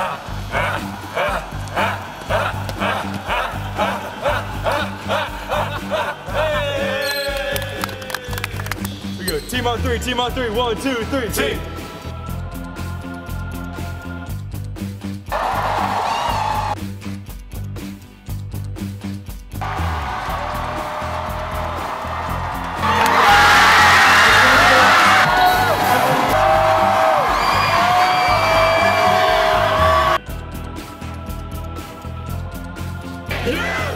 We go team on three, team on three, one, two, three, team. Yeah!